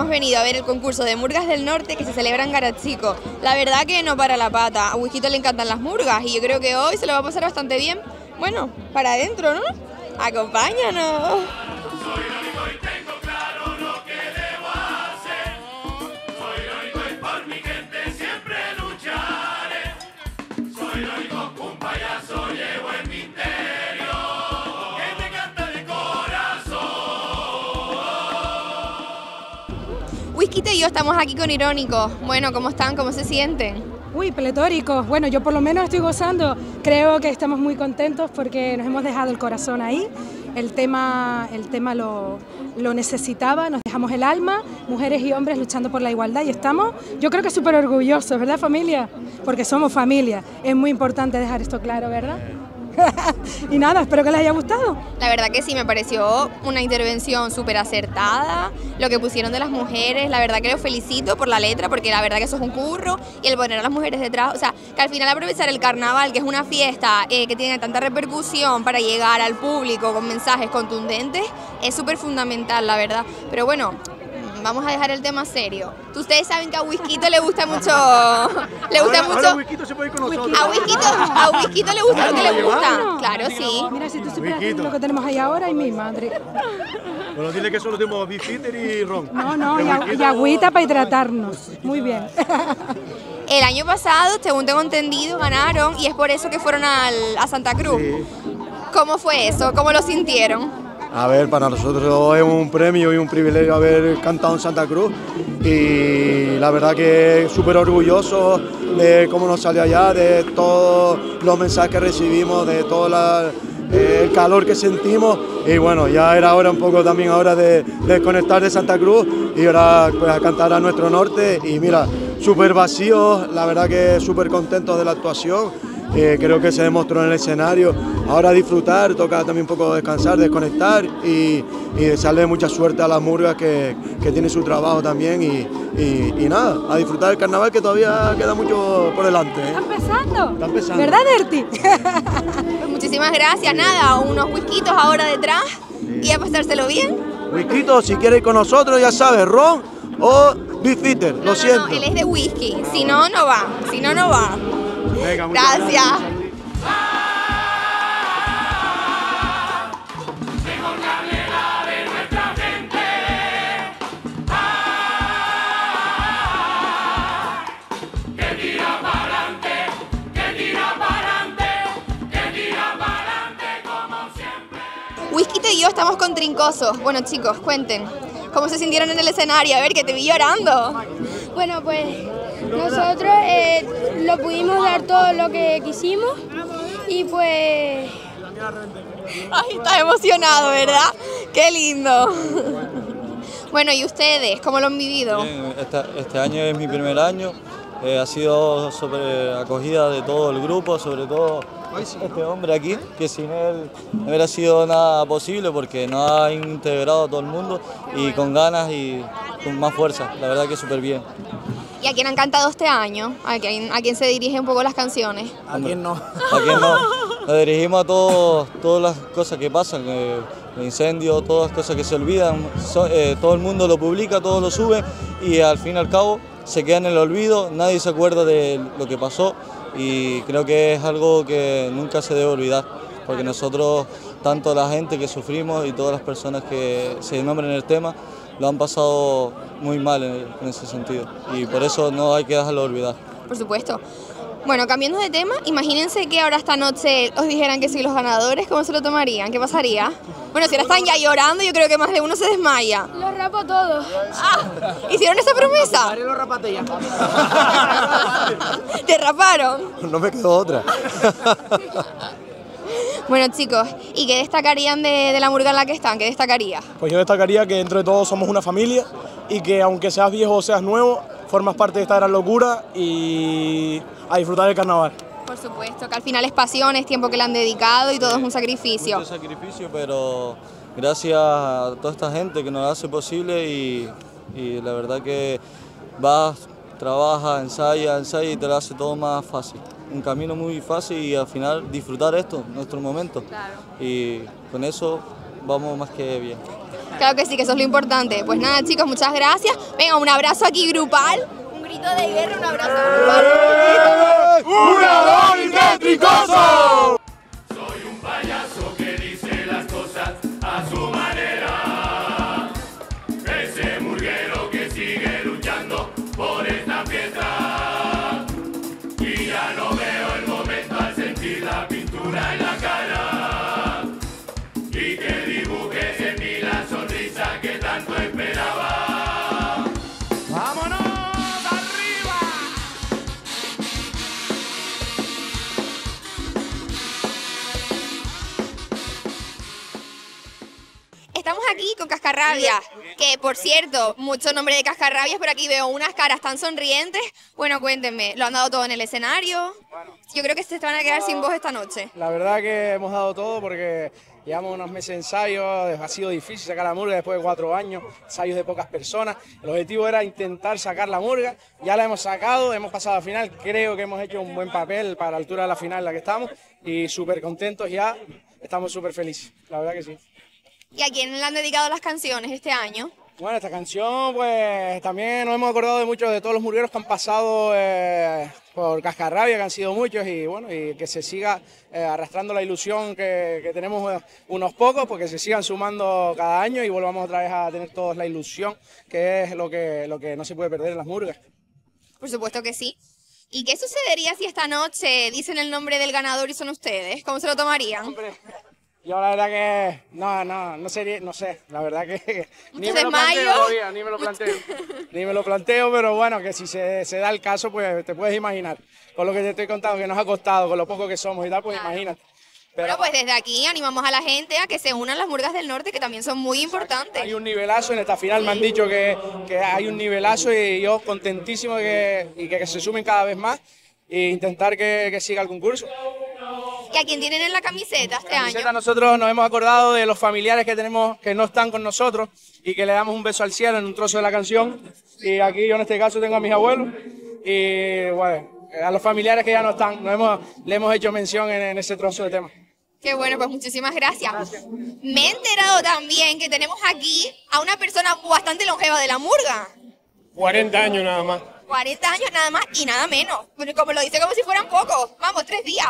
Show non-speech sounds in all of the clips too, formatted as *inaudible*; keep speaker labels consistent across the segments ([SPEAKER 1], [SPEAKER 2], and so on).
[SPEAKER 1] hemos venido a ver el concurso de Murgas del Norte que se celebra en Garachico. La verdad que no para la pata. A Whisky le encantan las murgas y yo creo que hoy se lo va a pasar bastante bien. Bueno, para adentro, ¿no? Acompáñanos. Y yo estamos aquí con Irónico. Bueno, ¿cómo están? ¿Cómo se sienten?
[SPEAKER 2] Uy, pletóricos. Bueno, yo por lo menos estoy gozando. Creo que estamos muy contentos porque nos hemos dejado el corazón ahí. El tema, el tema lo, lo necesitaba, nos dejamos el alma, mujeres y hombres luchando por la igualdad y estamos, yo creo que súper orgullosos, ¿verdad familia? Porque somos familia. Es muy importante dejar esto claro, ¿verdad? *laughs* y nada, espero que les haya gustado.
[SPEAKER 1] La verdad que sí, me pareció una intervención súper acertada, lo que pusieron de las mujeres, la verdad que los felicito por la letra, porque la verdad que eso es un curro, y el poner a las mujeres detrás, o sea, que al final aprovechar el carnaval, que es una fiesta eh, que tiene tanta repercusión para llegar al público con mensajes contundentes, es súper fundamental, la verdad. Pero bueno, vamos a dejar el tema serio. Ustedes saben que a Whiskito le gusta mucho. Le gusta mucho.
[SPEAKER 3] Ahora Whisky se puede ir con nosotros.
[SPEAKER 1] A Whiskito, a Whiskito le gusta lo que le
[SPEAKER 3] ¿la
[SPEAKER 1] gusta. Claro, sí.
[SPEAKER 2] Mira, si tú supieras lo que tenemos ahí ahora y mi madre.
[SPEAKER 3] Bueno, dile que solo tenemos Big Peter y Ron.
[SPEAKER 2] No, no, y, a- y agüita para hidratarnos. Muy bien. *laughs*
[SPEAKER 1] El año pasado, según tengo entendido, ganaron y es por eso que fueron al- a Santa Cruz. ¿Cómo fue eso? ¿Cómo lo sintieron?
[SPEAKER 4] A ver, para nosotros es un premio y un privilegio haber cantado en Santa Cruz. Y la verdad que súper orgulloso de cómo nos salió allá, de todos los mensajes que recibimos, de todo eh, el calor que sentimos. Y bueno, ya era hora un poco también ahora de, de desconectar de Santa Cruz y ahora pues a cantar a nuestro norte. Y mira, súper vacío, la verdad que súper contentos de la actuación. Eh, creo que se demostró en el escenario. Ahora disfrutar, toca también un poco descansar, desconectar y, y desearle mucha suerte a las murgas que, que tienen su trabajo también y, y- y nada, a disfrutar del carnaval que todavía queda mucho por delante. ¿eh?
[SPEAKER 2] ¿Está empezando?
[SPEAKER 4] Está empezando.
[SPEAKER 2] ¿Verdad, Derti? *laughs*
[SPEAKER 1] Pues muchísimas gracias. Nada, unos whiskitos ahora detrás y a pasárselo bien.
[SPEAKER 4] Whisquito, si quieres ir con nosotros, ya sabes, Ron o Peter,
[SPEAKER 1] No,
[SPEAKER 4] lo
[SPEAKER 1] no,
[SPEAKER 4] siento.
[SPEAKER 1] no, él es de whisky. Si no, no va. Si no, no va.
[SPEAKER 3] Venga,
[SPEAKER 1] Gracias. Whisky y yo estamos con trincosos. Bueno, chicos, cuenten. ¿Cómo se sintieron en el escenario? A ver, que te vi llorando.
[SPEAKER 5] Bueno, pues nosotros eh, lo pudimos dar todo lo que quisimos y pues
[SPEAKER 1] Ay, estás emocionado, ¿verdad? Qué lindo. Bueno, ¿y ustedes? ¿Cómo lo han vivido?
[SPEAKER 6] Bien, este año es mi primer año, eh, ha sido sobre acogida de todo el grupo, sobre todo este hombre aquí, que sin él no hubiera sido nada posible porque nos ha integrado a todo el mundo y con ganas y con más fuerza, la verdad que súper bien.
[SPEAKER 1] ¿Y a quién han cantado este año? ¿A quién, a quién se dirigen un poco las canciones?
[SPEAKER 6] ¿A quién no? ¿A quién no? Nos dirigimos a todos, todas las cosas que pasan, eh, los incendios, todas las cosas que se olvidan, so- eh, todo el mundo lo publica, todo lo sube y al fin y al cabo se queda en el olvido, nadie se acuerda de lo que pasó y creo que es algo que nunca se debe olvidar, porque nosotros, tanto la gente que sufrimos y todas las personas que se nombran en el tema, lo han pasado muy mal en, en ese sentido y por eso no hay que dejarlo olvidar.
[SPEAKER 1] Por supuesto. Bueno, cambiando de tema, imagínense que ahora esta noche os dijeran que soy los ganadores, ¿cómo se lo tomarían? ¿Qué pasaría? Bueno, si ahora están ya llorando, yo creo que más de uno se desmaya.
[SPEAKER 5] los rapo todos.
[SPEAKER 1] Ah, ¿Hicieron esa promesa? *laughs* ¿Te raparon?
[SPEAKER 4] No me quedó otra. *laughs*
[SPEAKER 1] Bueno, chicos, ¿y qué destacarían de, de la murga en la que están? ¿Qué destacaría?
[SPEAKER 7] Pues yo destacaría que entre todos somos una familia y que aunque seas viejo o seas nuevo, formas parte de esta gran locura y a disfrutar del carnaval.
[SPEAKER 1] Por supuesto, que al final es pasión, es tiempo que le han dedicado y todo es un sacrificio.
[SPEAKER 6] Mucho sacrificio, pero gracias a toda esta gente que nos hace posible y, y la verdad que vas, trabajas, ensayas, ensayas y te lo hace todo más fácil. Un camino muy fácil y al final disfrutar esto, nuestro momento. Y con eso vamos más que bien.
[SPEAKER 1] Claro que sí, que eso es lo importante. Pues nada, chicos, muchas gracias. Venga, un abrazo aquí grupal. Un grito de guerra, un abrazo grupal.
[SPEAKER 3] ¡Una, dos y
[SPEAKER 1] aquí con Cascarrabia, que por cierto, mucho nombre de Cascarrabias, pero aquí veo unas caras tan sonrientes. Bueno, cuéntenme, ¿lo han dado todo en el escenario? Yo creo que se van a quedar sin voz esta noche.
[SPEAKER 7] La verdad que hemos dado todo porque llevamos unos meses de ensayo, ha sido difícil sacar la murga después de cuatro años, ensayos de pocas personas. El objetivo era intentar sacar la murga, ya la hemos sacado, hemos pasado a la final, creo que hemos hecho un buen papel para la altura de la final en la que estamos y súper contentos ya, estamos súper felices, la verdad que sí.
[SPEAKER 1] ¿Y a quién le han dedicado las canciones este año?
[SPEAKER 7] Bueno, esta canción, pues también nos hemos acordado de muchos, de todos los murgueros que han pasado eh, por Cascarrabia, que han sido muchos, y bueno, y que se siga eh, arrastrando la ilusión que, que tenemos eh, unos pocos, porque se sigan sumando cada año y volvamos otra vez a tener todos la ilusión, que es lo que, lo que no se puede perder en las murgas.
[SPEAKER 1] Por supuesto que sí. ¿Y qué sucedería si esta noche dicen el nombre del ganador y son ustedes? ¿Cómo se lo tomarían?
[SPEAKER 7] Yo la verdad que no, no, no sería, no sé, la verdad que ni me lo planteo todavía, ni me lo planteo, ni me lo planteo, pero bueno, que si se, se da el caso, pues te puedes imaginar, con lo que te estoy contando, que nos ha costado, con lo poco que somos y tal, pues imagínate. Pero
[SPEAKER 1] Bueno, pues desde aquí animamos a la gente a que se unan las murgas del norte, que también son muy importantes.
[SPEAKER 7] hay un nivelazo, en esta final me han dicho que, que hay un nivelazo y yo contentísimo que, y que, que se sumen cada vez más e intentar que, que siga el concurso.
[SPEAKER 1] ¿Y a quién tienen en la camiseta este
[SPEAKER 7] camiseta
[SPEAKER 1] año?
[SPEAKER 7] nosotros nos hemos acordado de los familiares que tenemos que no están con nosotros y que le damos un beso al cielo en un trozo de la canción. Y aquí yo en este caso tengo a mis abuelos y bueno, a los familiares que ya no están, nos hemos, le hemos hecho mención en, en ese trozo de tema.
[SPEAKER 1] Qué bueno, pues muchísimas gracias. Me he enterado también que tenemos aquí a una persona bastante longeva de la murga.
[SPEAKER 3] 40 años nada más.
[SPEAKER 1] 40 años nada más y nada menos. Como lo dice como si fueran pocos. Vamos, tres días.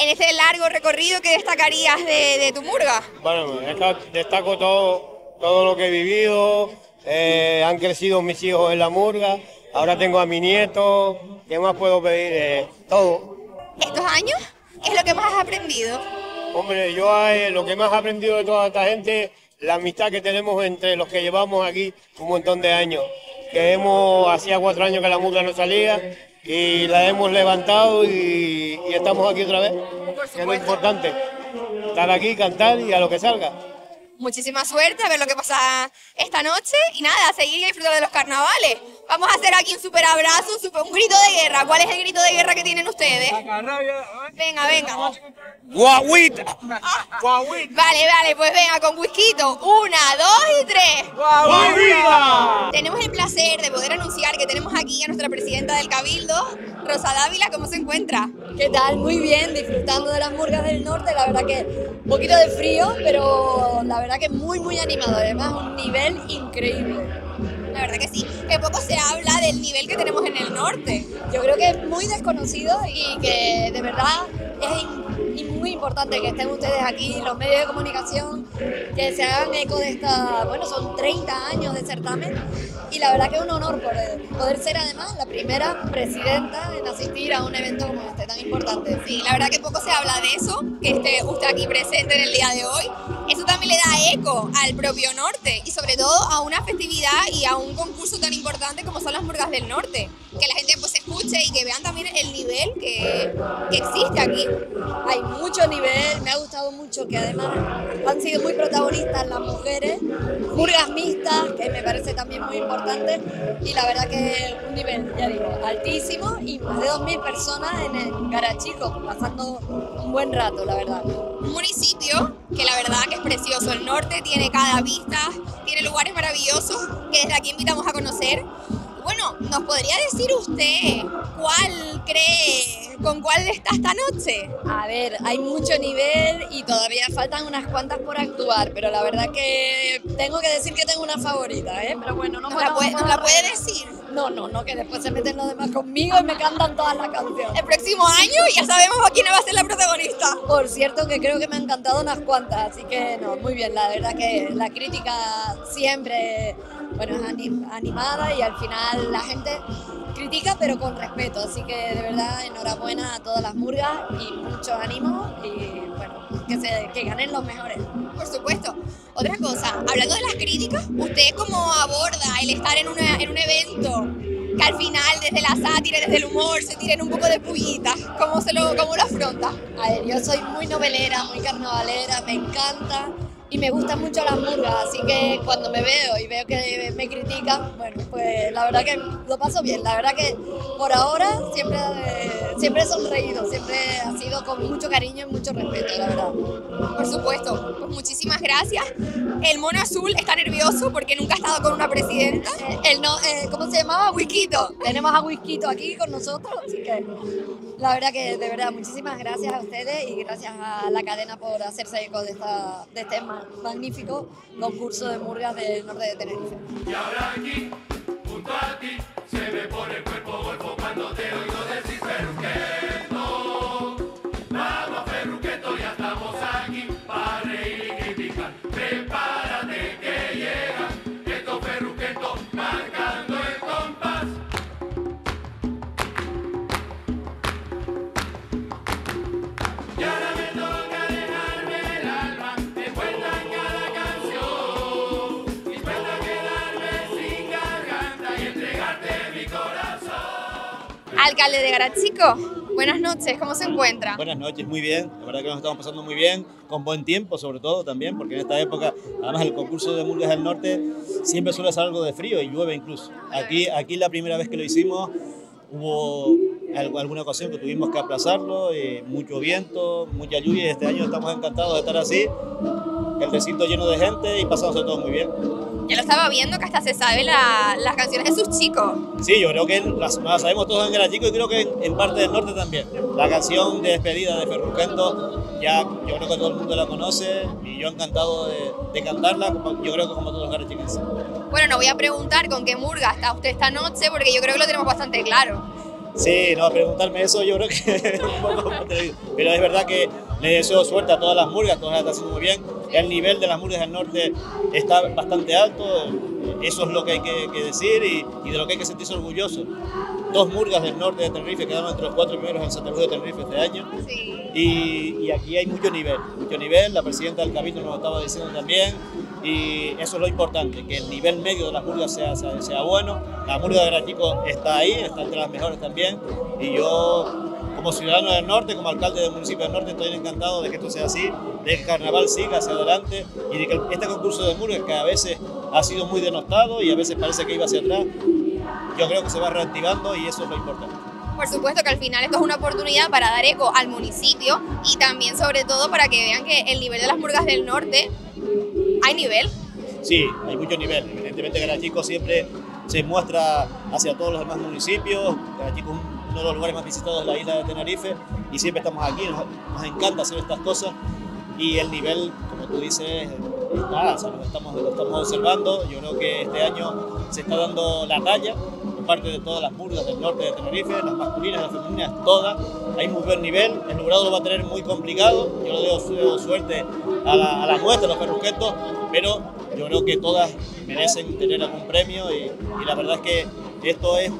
[SPEAKER 1] En ese largo recorrido, ¿qué destacarías de, de tu murga?
[SPEAKER 8] Bueno, esta- destaco todo, todo lo que he vivido, eh, han crecido mis hijos en la murga, ahora tengo a mi nieto, ¿qué más puedo pedir? Eh, todo.
[SPEAKER 1] ¿Estos años? ¿Qué es lo que más has aprendido?
[SPEAKER 8] Hombre, yo eh, lo que más he aprendido de toda esta gente, la amistad que tenemos entre los que llevamos aquí un montón de años, que hemos, hacía cuatro años que la murga no salía y la hemos levantado y, estamos aquí otra vez, que es lo importante, estar aquí, cantar y a lo que salga.
[SPEAKER 1] Muchísima suerte, a ver lo que pasa esta noche y nada, a seguir y a disfrutar de los carnavales. Vamos a hacer aquí un super abrazo, un, super- un grito de guerra. ¿Cuál es el grito de guerra que tienen ustedes? Venga, venga.
[SPEAKER 3] ¡Guaguita!
[SPEAKER 1] Vale, vale, pues venga, con whisky. Una, dos y tres.
[SPEAKER 3] ¡Guaguita!
[SPEAKER 1] Tenemos el placer de poder anunciar que tenemos aquí a nuestra presidenta del Cabildo, Rosa Dávila, ¿cómo se encuentra?
[SPEAKER 9] ¿Qué tal? Muy bien, disfrutando de las murgas del norte, la verdad que un poquito de frío, pero la verdad que muy, muy animado, además un nivel increíble.
[SPEAKER 1] La verdad que sí, que poco se habla del nivel que tenemos en el norte.
[SPEAKER 9] Yo creo que es muy desconocido y que de verdad es in- y muy importante que estén ustedes aquí, los medios de comunicación, que se hagan eco de esta, bueno, son 30 años de certamen y la verdad que es un honor poder, poder ser además la primera presidenta en asistir a un evento como este tan importante.
[SPEAKER 1] Sí, la verdad que poco se habla de eso, que esté usted aquí presente en el día de hoy. Eso también le da eco al propio norte y sobre todo a una festividad y a un concurso tan importante como son las murgas del norte. Que la gente pues escuche y que vean también el nivel que, que existe aquí.
[SPEAKER 9] Hay mucho nivel, me ha gustado mucho que además han sido muy protagonistas las mujeres, murgas mixtas, que me parece también muy importante, y la verdad que un nivel, ya digo, altísimo y más de 2.000 personas en el Garachico, pasando un buen rato, la verdad.
[SPEAKER 1] Un municipio que la verdad que es precioso. El norte tiene cada vista, tiene lugares maravillosos que desde aquí invitamos a conocer. Bueno, ¿nos podría decir usted cuál cree ¿con cuál está esta noche?
[SPEAKER 9] A ver, hay mucho nivel y todavía faltan unas cuantas por actuar, pero la verdad que tengo que decir que tengo una favorita, ¿eh? Pero bueno, no
[SPEAKER 1] ¿Nos la, puede, ¿nos la puede decir?
[SPEAKER 9] No, no, no, que después se meten los demás conmigo y me cantan todas las canciones.
[SPEAKER 1] El próximo año ya sabemos a quién va a ser la protagonista.
[SPEAKER 9] Por cierto que creo que me han cantado unas cuantas, así que no, muy bien, la verdad que la crítica siempre, bueno, es animada y al final la gente critica pero con respeto, así que de verdad enhorabuena a todas las murgas y mucho ánimo y bueno, que, se, que ganen los mejores.
[SPEAKER 1] Por supuesto. Otra cosa, hablando de las críticas, ¿usted cómo aborda el estar en, una, en un evento que al final desde la sátira, desde el humor, se tiren un poco de pullitas? ¿Cómo, se lo, cómo lo afronta?
[SPEAKER 9] A ver, yo soy muy novelera, muy carnavalera, me encanta y me gustan mucho las murgas, así que cuando me veo y veo que me critican, bueno, pues la verdad que lo paso bien, la verdad que por ahora siempre, siempre he sonreído, siempre ha sido con mucho cariño y mucho respeto, la verdad.
[SPEAKER 1] Por supuesto, pues muchísimas gracias. El mono azul está nervioso porque nunca ha estado con una presidenta.
[SPEAKER 9] El no, eh, ¿Cómo se llamaba? Whisquito. Tenemos a Whisquito aquí con nosotros, así que la verdad que de verdad muchísimas gracias a ustedes y gracias a la cadena por hacerse eco de, esta, de este magnífico concurso de murgas del norte de Tenerife.
[SPEAKER 10] Y ahora aquí, junto a ti, se me pone el cuerpo golfo cuando te oigo decir
[SPEAKER 1] Alcalde de Garachico, buenas noches, ¿cómo se encuentra?
[SPEAKER 11] Buenas noches, muy bien. La verdad que nos estamos pasando muy bien, con buen tiempo sobre todo también, porque en esta época, además el concurso de Murgas del Norte siempre suele ser algo de frío y llueve incluso. Aquí, aquí la primera vez que lo hicimos hubo al- alguna ocasión que tuvimos que aplazarlo, y mucho viento, mucha lluvia y este año estamos encantados de estar así, el recinto lleno de gente y pasándose todo muy bien.
[SPEAKER 1] Ya lo estaba viendo que hasta se sabe la- las canciones de sus chicos.
[SPEAKER 11] Sí, yo creo que las, las sabemos todos en Garachico y creo que en, en parte del norte también. La canción de despedida de Ferruquento, ya yo creo que todo el mundo la conoce y yo encantado de, de cantarla, como- yo creo que como todos los garachiquenses.
[SPEAKER 1] Bueno, no voy a preguntar con qué murga está usted esta noche porque yo creo que lo tenemos bastante claro.
[SPEAKER 11] Sí, no, preguntarme eso yo creo que *laughs* es un poco atrevido. Pero es verdad que le deseo suerte a todas las murgas, todas las están haciendo muy bien. El nivel de las murgas del norte está bastante alto, eso es lo que hay que, que decir y, y de lo que hay que sentirse orgulloso. Dos murgas del norte de Tenerife quedaron entre los cuatro primeros en Santa Cruz de Tenerife este año. Y, y aquí hay mucho nivel, mucho nivel, la presidenta del capítulo nos lo estaba diciendo también, y eso es lo importante, que el nivel medio de las murgas sea, sea, sea bueno. La murga de Gratico está ahí, está entre las mejores también, y yo como ciudadano del norte, como alcalde del municipio del norte, estoy encantado de que esto sea así, de que el carnaval siga hacia adelante y de que este concurso de murgas que a veces ha sido muy denostado y a veces parece que iba hacia atrás, yo creo que se va reactivando y eso es lo importante.
[SPEAKER 1] Por supuesto que al final esto es una oportunidad para dar eco al municipio y también sobre todo para que vean que el nivel de las murgas del norte hay nivel.
[SPEAKER 11] Sí, hay mucho nivel. Evidentemente Garachico siempre se muestra hacia todos los demás municipios. Garachico es uno de los lugares más visitados de la isla de Tenerife y siempre estamos aquí, nos, nos encanta hacer estas cosas y el nivel, como tú dices, está, o sea, lo, estamos, lo estamos observando. Yo creo que este año se está dando la talla por parte de todas las murgas del norte de Tenerife, las masculinas, las femeninas, todas. Hay muy buen nivel, el logrado lo va a tener muy complicado. Yo le doy suerte a la, a la muestra, a los perruquetos, pero yo creo que todas merecen tener algún premio y, y la verdad es que esto es,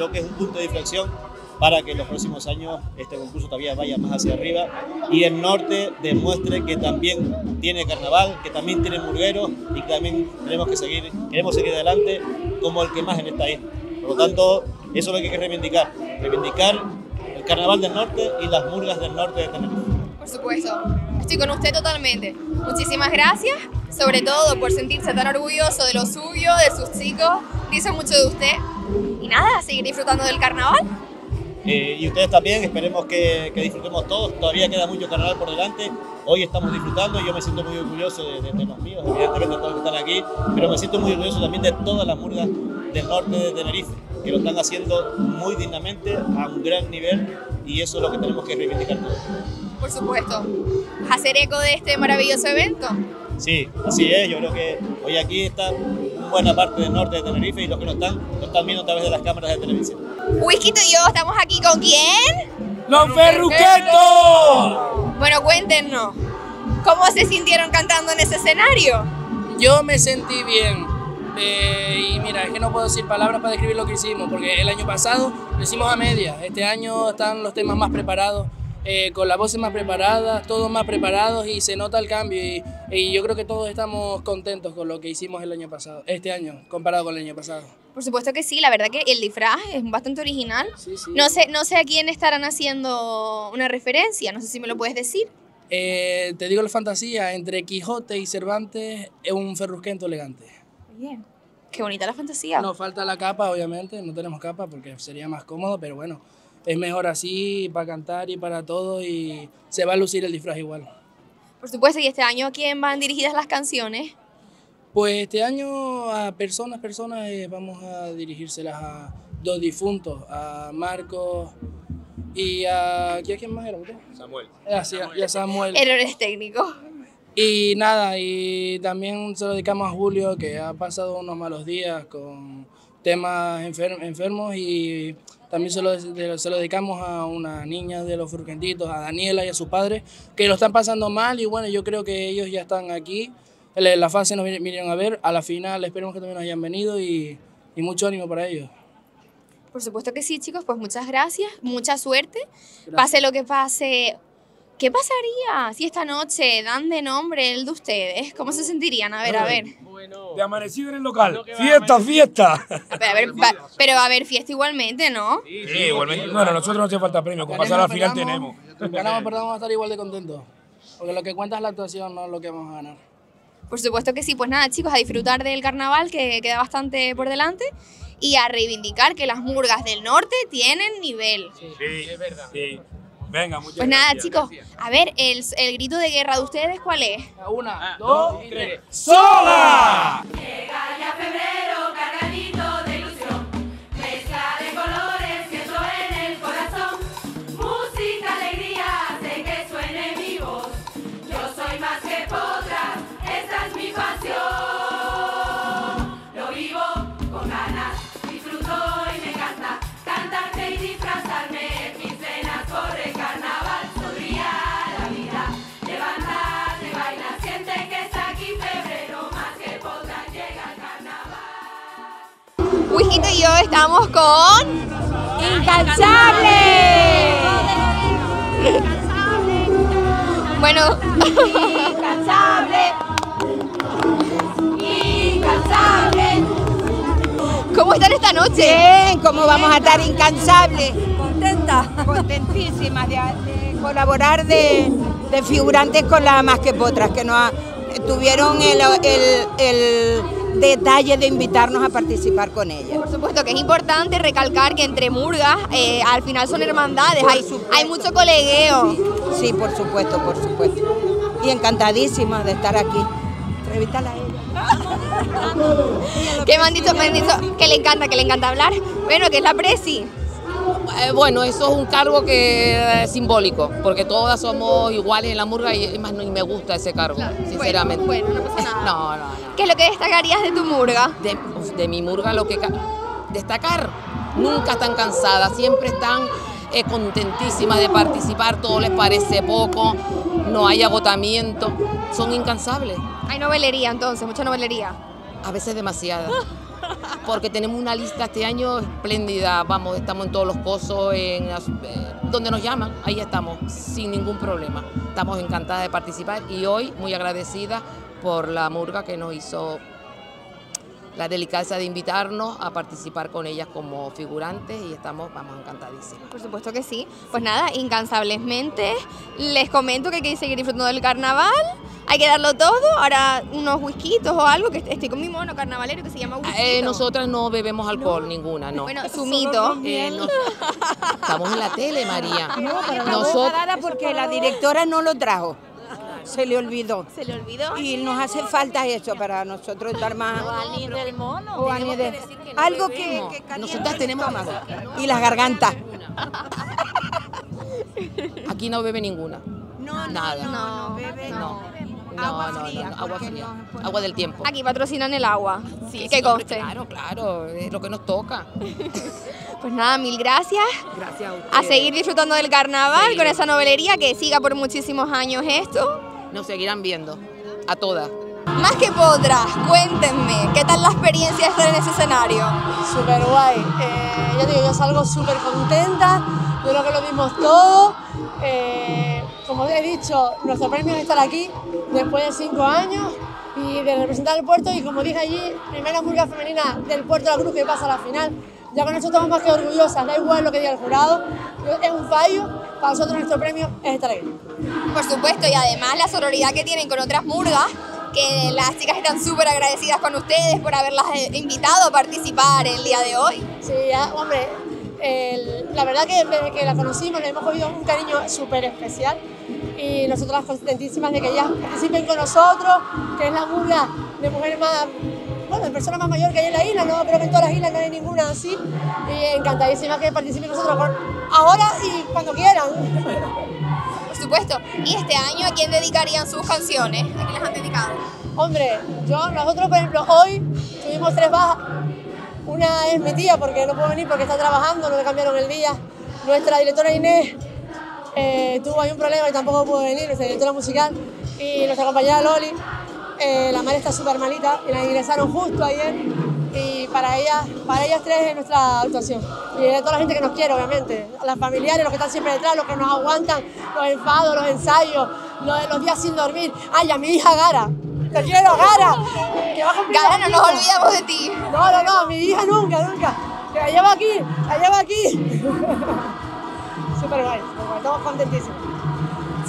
[SPEAKER 11] creo que es un punto de inflexión para que en los próximos años este concurso todavía vaya más hacia arriba y el norte demuestre que también tiene carnaval, que también tiene murgueros y que también tenemos que seguir, queremos seguir adelante como el que más en esta isla. Por lo tanto, eso es lo que hay que reivindicar, reivindicar el carnaval del norte y las murgas del norte de Tenerife.
[SPEAKER 1] Por supuesto, estoy con usted totalmente. Muchísimas gracias, sobre todo por sentirse tan orgulloso de lo suyo, de sus chicos. Dice mucho de usted. Y nada, seguir disfrutando del carnaval.
[SPEAKER 11] Eh, y ustedes también, esperemos que, que, disfrutemos todos. Todavía queda mucho carnaval por delante. Hoy estamos disfrutando y yo me siento muy orgulloso de, de, de, los míos, evidentemente de todos que están aquí, pero me siento muy orgulloso también de todas las murgas del norte de Tenerife, que lo están haciendo muy dignamente, a un gran nivel y eso es lo que tenemos que reivindicar todos.
[SPEAKER 1] Por supuesto. Hacer eco de este maravilloso evento.
[SPEAKER 11] Sí, así es. Yo creo que hoy aquí está buena parte del norte de Tenerife y los que no están, lo están viendo a través de las cámaras de televisión.
[SPEAKER 1] Whisky y yo estamos aquí con quién?
[SPEAKER 12] ¡Los Ferruquetos!
[SPEAKER 1] Bueno, cuéntenos. ¿Cómo se sintieron cantando en ese escenario?
[SPEAKER 12] Yo me sentí bien. Eh, y mira, es que no puedo decir palabras para describir lo que hicimos, porque el año pasado lo hicimos a media. Este año están los temas más preparados, eh, con las voces más preparadas, todos más preparados y se nota el cambio. Y, y yo creo que todos estamos contentos con lo que hicimos el año pasado, este año, comparado con el año pasado.
[SPEAKER 1] Por supuesto que sí, la verdad que el disfraz es bastante original.
[SPEAKER 12] Sí, sí.
[SPEAKER 1] No sé, no sé a quién estarán haciendo una referencia, no sé si me lo puedes decir.
[SPEAKER 12] Eh, te digo la fantasía, entre Quijote y Cervantes es un ferrusquento elegante.
[SPEAKER 1] Bien. Qué bonita la fantasía.
[SPEAKER 12] Nos falta la capa, obviamente, no tenemos capa porque sería más cómodo, pero bueno, es mejor así para cantar y para todo y se va a lucir el disfraz igual.
[SPEAKER 1] Por supuesto, y este año a quién van dirigidas las canciones.
[SPEAKER 12] Pues este año a personas, personas eh, vamos a dirigírselas a dos difuntos, a Marcos y a... ¿A quién más era? usted?
[SPEAKER 3] Samuel.
[SPEAKER 12] Ah, sí, y a Samuel.
[SPEAKER 1] Errores técnicos.
[SPEAKER 12] Y nada, y también se lo dedicamos a Julio, que ha pasado unos malos días con temas enfer- enfermos y también se lo, se lo dedicamos a una niña de los Furgentitos, a Daniela y a sus padres, que lo están pasando mal y bueno, yo creo que ellos ya están aquí. En la fase nos vin- vinieron a ver, a la final esperemos que también nos hayan venido y, y mucho ánimo para ellos.
[SPEAKER 1] Por supuesto que sí, chicos, pues muchas gracias, mucha suerte. Pase lo que pase. ¿Qué pasaría si esta noche dan de nombre el de ustedes? ¿Cómo se sentirían? A ver, a ver.
[SPEAKER 13] De amanecido en el local. Fiesta, fiesta.
[SPEAKER 1] A ver, a ver, va- pero va a haber fiesta igualmente, ¿no?
[SPEAKER 13] Sí, igualmente. Bueno, a nosotros no hace falta premio. Con pasar a la final tenemos.
[SPEAKER 12] Ganamos, perdón, vamos a estar igual de contentos. Porque lo que cuenta es la actuación, no lo que vamos a ganar.
[SPEAKER 1] Por supuesto que sí. Pues nada, chicos, a disfrutar del carnaval que queda bastante por delante y a reivindicar que las murgas del norte tienen nivel.
[SPEAKER 13] Sí, es verdad. Sí. Venga, muchas
[SPEAKER 1] Pues nada,
[SPEAKER 13] gracias.
[SPEAKER 1] chicos, a ver, el, el grito de guerra de ustedes, ¿cuál es?
[SPEAKER 12] Una, dos y tres.
[SPEAKER 13] ¡Sola!
[SPEAKER 10] Llega ya febrero
[SPEAKER 1] estamos con... ¡Incansable! Bueno...
[SPEAKER 10] Incansable. Incansable.
[SPEAKER 1] ¿Cómo están esta noche?
[SPEAKER 14] Bien, ¿cómo vamos a estar incansables? Contenta. Contentísimas de, de colaborar de, de figurantes con la Más que Potras, que nos tuvieron el, el- el detalle de invitarnos a participar con ellas.
[SPEAKER 1] Por supuesto que es importante recalcar que entre murgas eh, al final son hermandades, hay, hay mucho colegueo.
[SPEAKER 14] Sí, por supuesto, por supuesto. Y encantadísimas de estar aquí. Entrevítala a ella. *laughs*
[SPEAKER 1] ¿Qué me han dicho? Me han dicho que le encanta, que le encanta hablar. Bueno, que es la presi.
[SPEAKER 15] Eh, bueno, eso es un cargo que es simbólico, porque todas somos iguales en la murga y, más, no, y me gusta ese cargo, sinceramente.
[SPEAKER 1] Bueno, no pasa nada. *laughs*
[SPEAKER 15] No, no, no.
[SPEAKER 1] ¿Qué es lo que destacarías de tu murga?
[SPEAKER 15] De, de mi murga lo que ca- destacar, nunca están cansadas, siempre están eh, contentísimas de participar, todo les parece poco, no hay agotamiento, son incansables.
[SPEAKER 1] Hay novelería entonces, mucha novelería.
[SPEAKER 15] A veces demasiada. Porque tenemos una lista este año espléndida, vamos, estamos en todos los cosos, en eh, donde nos llaman, ahí estamos, sin ningún problema. Estamos encantadas de participar y hoy muy agradecida por la murga que nos hizo la delicadeza de invitarnos a participar con ellas como figurantes y estamos, vamos, encantadísimas.
[SPEAKER 1] Por supuesto que sí. Pues nada, incansablemente les comento que hay que seguir disfrutando del carnaval. Hay que darlo todo. Ahora unos whiskitos o algo, que estoy con mi mono carnavalero que se llama whisky.
[SPEAKER 15] Eh, nosotras no bebemos alcohol, ninguna, no.
[SPEAKER 1] Bueno, su mito.
[SPEAKER 15] Eh, estamos en la tele, María. *laughs*
[SPEAKER 14] No, pero dada porque la directora no lo trajo. Se le olvidó.
[SPEAKER 1] Se le olvidó.
[SPEAKER 14] Y nos hace falta eso para nosotros estar más.
[SPEAKER 9] O Ani del mono.
[SPEAKER 14] o Ani de- Algo que, que
[SPEAKER 15] Nosotras tenemos
[SPEAKER 14] estómago y las gargantas. *laughs*
[SPEAKER 15] Aquí no bebe ninguna.
[SPEAKER 14] No,
[SPEAKER 15] Nada.
[SPEAKER 1] No,
[SPEAKER 14] bebe,
[SPEAKER 15] No. No,
[SPEAKER 14] Agua
[SPEAKER 15] no, no,
[SPEAKER 14] fría,
[SPEAKER 15] no, agua fría.
[SPEAKER 14] no-
[SPEAKER 15] Agua del tiempo.
[SPEAKER 1] Aquí patrocinan el agua.
[SPEAKER 15] Sí,
[SPEAKER 1] que
[SPEAKER 15] sí,
[SPEAKER 1] conste.
[SPEAKER 15] Claro, claro, es lo que nos toca. *laughs*
[SPEAKER 1] Pues nada, mil gracias.
[SPEAKER 15] Gracias a
[SPEAKER 1] A
[SPEAKER 15] ustedes.
[SPEAKER 1] seguir disfrutando del carnaval
[SPEAKER 15] Sí.
[SPEAKER 1] con esa novelería que siga por muchísimos años esto.
[SPEAKER 15] Nos seguirán viendo. A todas.
[SPEAKER 1] Más que potras, cuéntenme, ¿qué tal la experiencia de estar en ese escenario?
[SPEAKER 16] Súper guay. Eh, ya te digo, yo salgo súper contenta. Yo creo que lo dimos todo. Eh, como he dicho, nuestro premio es estar aquí después de cinco años y de representar el puerto. Y como dije allí, primera murga femenina del puerto de la Cruz que pasa a la final. Ya con eso estamos más que orgullosas, da igual lo que diga el jurado. Es un fallo. Para nosotros nuestro premio es estar aquí.
[SPEAKER 1] Por supuesto, y además la sororidad que tienen con otras murgas, que las chicas están súper agradecidas con ustedes por haberlas eh, invitado a participar el día de hoy.
[SPEAKER 16] Sí, ya, hombre, el- la verdad que desde que la conocimos le hemos cogido un cariño súper especial y nosotras contentísimas de que ellas participen con nosotros, que es la murga de mujeres más, bueno, de personas más mayores que hay en la isla, no que en todas las islas no hay ninguna así y encantadísimas que participen nosotros ahora y cuando quieran.
[SPEAKER 1] Por supuesto. ¿Y este año a quién dedicarían sus canciones? ¿A quién les han dedicado?
[SPEAKER 16] Hombre, yo, nosotros por ejemplo hoy tuvimos tres bajas. Una es mi tía porque no pudo venir porque está trabajando, no le cambiaron el día. Nuestra directora Inés eh, tuvo ahí un problema y tampoco pudo venir, nuestra directora musical. Y nuestra compañera Loli, eh, la madre está súper malita y la ingresaron justo ayer. Y para ellas, para ellas tres es nuestra actuación. Y de toda la gente que nos quiere, obviamente. Las familiares, los que están siempre detrás, los que nos aguantan, los enfados, los ensayos, los, los días sin dormir. Ay, a mi hija Gara. Te quiero, Gara. Que
[SPEAKER 1] Gara, no nos olvidamos de ti.
[SPEAKER 16] No, no, no, mi hija nunca, nunca. Que la llevo aquí, la llevo aquí. *laughs* Súper guay, súper guay, estamos contentísimos.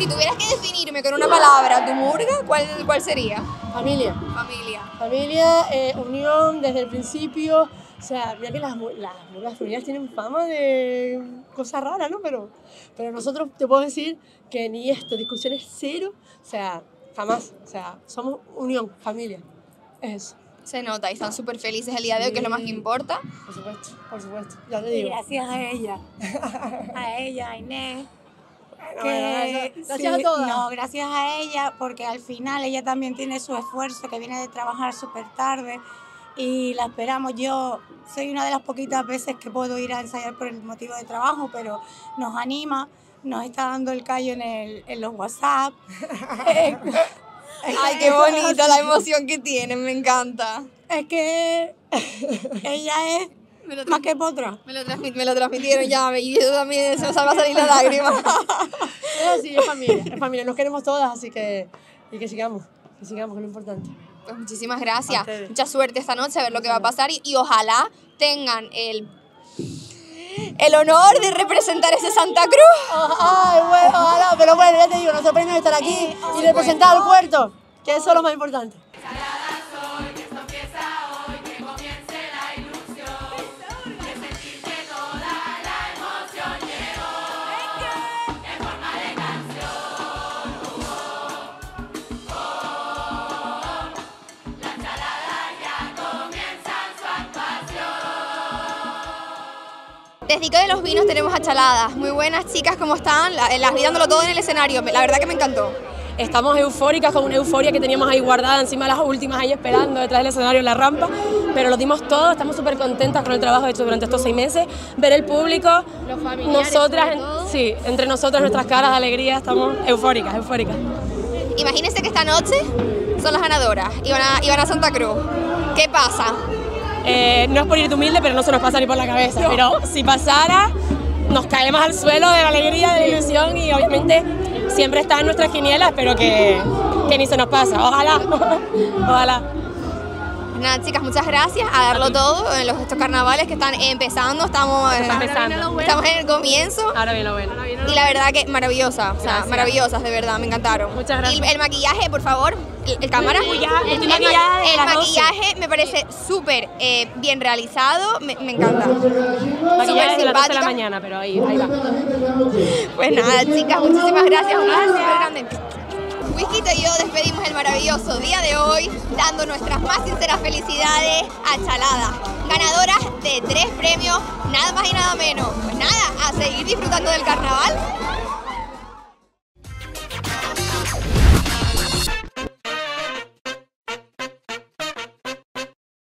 [SPEAKER 1] Si tuvieras que definirme con una palabra tu murga, ¿cuál, cuál sería?
[SPEAKER 16] Familia.
[SPEAKER 1] Familia.
[SPEAKER 16] Familia, eh, unión desde el principio. O sea, mira que las, las murgas femeninas tienen fama de cosas raras, ¿no? Pero, pero nosotros te puedo decir que ni esto, discusiones cero. O sea, jamás. O sea, somos unión, familia. Es eso.
[SPEAKER 1] Se nota y están súper felices el día de hoy, que es lo más que importa.
[SPEAKER 16] Por supuesto, por supuesto. Ya te
[SPEAKER 14] Y
[SPEAKER 16] digo.
[SPEAKER 14] gracias a ella, *laughs* a ella, a Inés. Que-
[SPEAKER 16] gracias
[SPEAKER 14] sí,
[SPEAKER 16] a todas.
[SPEAKER 14] No, gracias a ella, porque al final ella también tiene su esfuerzo, que viene de trabajar súper tarde y la esperamos. Yo soy una de las poquitas veces que puedo ir a ensayar por el motivo de trabajo, pero nos anima, nos está dando el callo en, el, en los WhatsApp. *laughs*
[SPEAKER 1] Ay, qué bonito la emoción que tienen, me encanta.
[SPEAKER 14] Es que ella es más que potra.
[SPEAKER 1] Me lo, transmit- me lo transmitieron ya, *laughs* y yo también se me va a salir la lágrima. *laughs*
[SPEAKER 16] Sí, es familia, es familia. Nos queremos todas, así que, y que sigamos, que sigamos, que es lo importante.
[SPEAKER 1] Pues muchísimas gracias. Mucha suerte esta noche a ver lo que va a pasar y, y ojalá tengan el, el honor de representar ese Santa Cruz.
[SPEAKER 16] Ay, bueno, ojalá, pero bueno, ya te digo, nuestro premio es estar aquí y representar al puerto, que eso es lo más importante.
[SPEAKER 1] Desde de los Vinos tenemos a Chaladas. Muy buenas chicas, ¿cómo están? La- Las vi dándolo todo en el escenario. La verdad que me encantó.
[SPEAKER 17] Estamos eufóricas con una euforia que teníamos ahí guardada encima de las últimas ahí esperando detrás del escenario en la rampa, pero lo dimos todo, estamos súper contentas con el trabajo hecho durante estos seis meses, ver el público, nosotras, sí, entre nosotras nuestras caras de alegría, estamos eufóricas, eufóricas.
[SPEAKER 1] Imagínense que esta noche son las ganadoras y van a, y van a Santa Cruz. ¿Qué pasa?
[SPEAKER 17] Eh, no es por ir humilde, pero no se nos pasa ni por la cabeza, pero si pasara, nos caemos al suelo de la alegría, de la ilusión y obviamente siempre está en nuestras quinielas, pero que, que ni se nos pasa, ojalá, *laughs* ojalá.
[SPEAKER 1] Nada, chicas, muchas gracias a darlo todo en los, estos carnavales que están empezando. Estamos, eh,
[SPEAKER 17] empezando.
[SPEAKER 1] estamos en el comienzo.
[SPEAKER 17] Ahora viene lo bueno.
[SPEAKER 1] Y la verdad que maravillosa, o sea, maravillosas, de verdad, me encantaron.
[SPEAKER 17] Muchas gracias.
[SPEAKER 1] Y el maquillaje, por favor, el, cámara. El,
[SPEAKER 17] maquillada desde
[SPEAKER 1] el
[SPEAKER 17] las 12.
[SPEAKER 1] maquillaje me parece súper eh, bien realizado, me, me encanta.
[SPEAKER 17] Maquillaje desde las 12 de la mañana, pero ahí, ahí va.
[SPEAKER 1] Pues nada, chicas, muchísimas gracias. Un súper grande. Y yo despedimos el maravilloso día de hoy, dando nuestras más sinceras felicidades a Chalada, ganadoras de tres premios, nada más y nada menos. Pues nada, a seguir disfrutando del carnaval